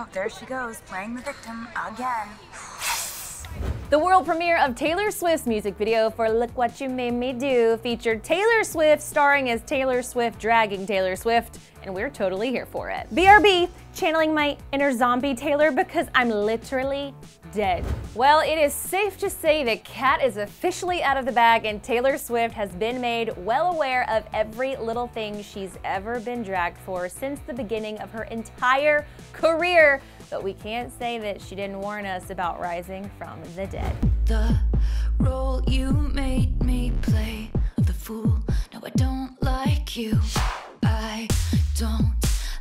Oh, there she goes, playing the victim again. The world premiere of Taylor Swift's music video for Look What You Made Me Do featured Taylor Swift starring as Taylor Swift dragging Taylor Swift, and we're totally here for it. BRB, channeling my inner zombie Taylor because I'm literally dead. Well, it is safe to say that cat is officially out of the bag and Taylor Swift has been made well aware of every little thing she's ever been dragged for since the beginning of her entire career but we can't say that she didn't warn us about rising from the dead. The role you made me play of the fool. No, I don't like you. Don't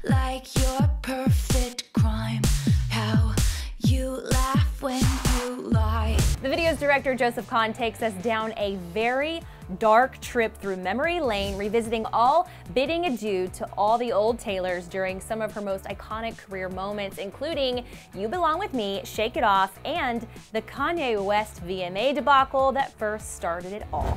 like your perfect crime. How you laugh when you lie. The video's director, Joseph Kahn, takes us down a very dark trip through memory lane, revisiting all bidding adieu to all the old Taylors during some of her most iconic career moments, including You Belong With Me, Shake It Off, and the Kanye West VMA debacle that first started it all.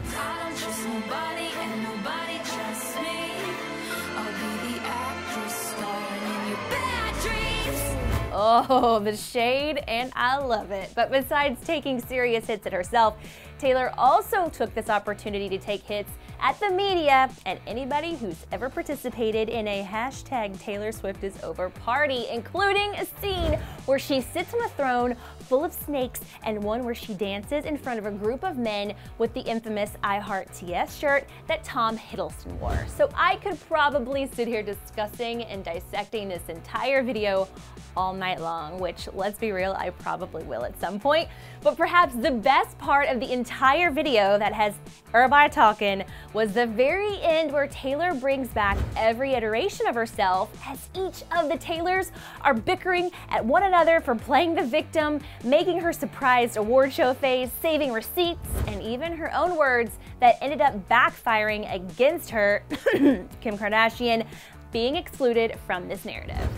Oh, the shade, and I love it. But besides taking serious hits at herself, Taylor also took this opportunity to take hits at the media and anybody who's ever participated in a hashtag Taylor Swift is over party, including a scene where she sits on a throne full of snakes and one where she dances in front of a group of men with the infamous I Heart TS shirt that Tom Hiddleston wore. So I could probably sit here discussing and dissecting this entire video all night long, which let's be real, I probably will at some point. But perhaps the best part of the entire video that has everybody talking was the very end where Taylor brings back every iteration of herself as each of the Taylors are bickering at one another for playing the victim, making her surprised award show face, saving receipts, and even her own words that ended up backfiring against her, Kim Kardashian, being excluded from this narrative.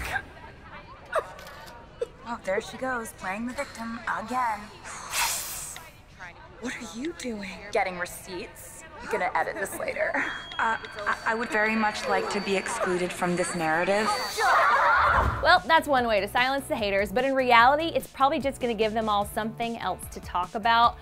Oh, there she goes, playing the victim again. What are you doing? Getting receipts. I'm gonna edit this later. Uh, I, I would very much like to be excluded from this narrative. Well, that's one way to silence the haters, but in reality, it's probably just gonna give them all something else to talk about.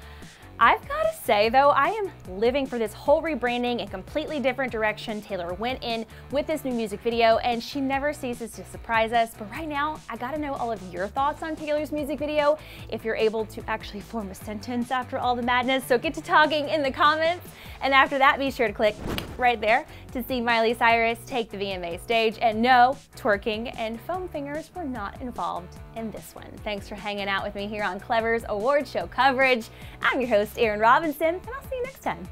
I've got to say though, I am living for this whole rebranding and completely different direction Taylor went in with this new music video and she never ceases to surprise us. But right now, I got to know all of your thoughts on Taylor's music video if you're able to actually form a sentence after all the madness. So get to talking in the comments. And after that, be sure to click right there to see Miley Cyrus take the VMA stage. And no, twerking and foam fingers were not involved in this one. Thanks for hanging out with me here on Clevver's award show coverage. I'm your host, Erin Robinson, and I'll see you next time.